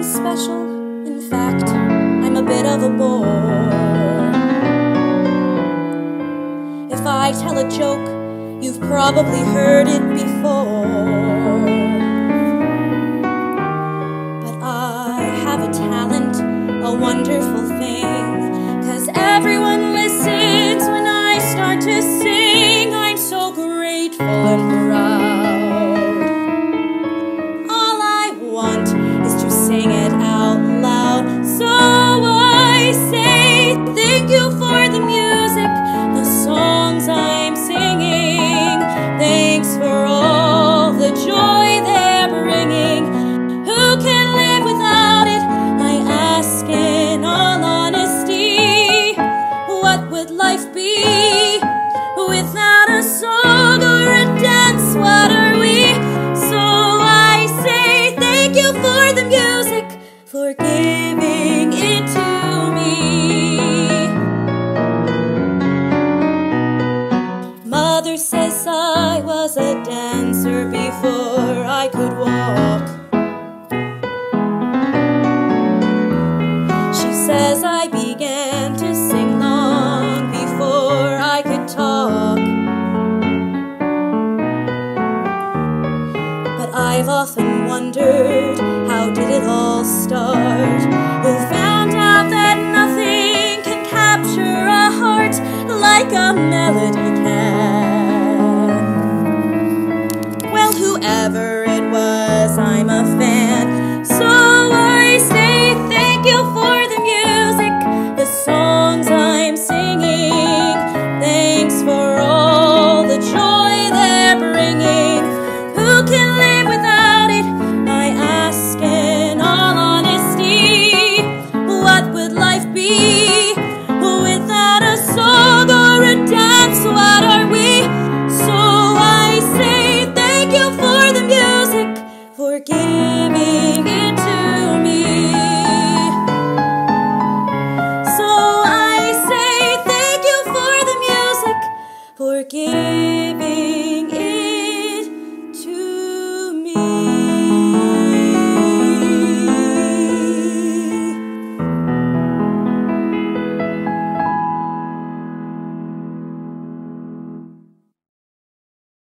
special. In fact, I'm a bit of a bore. If I tell a joke, you've probably heard it before. But I have a talent, a wonderful thing. Cause everyone listens when I start to sing. I'm so grateful would life be without a song or a dance? What are we? So I say thank you for the music, for giving it to me. Mother says I was a dancer before I could walk. She says I began I've often wondered how did it all start? Who found out that nothing can capture a heart like a melody can? Well, whoever it was, I'm a fan.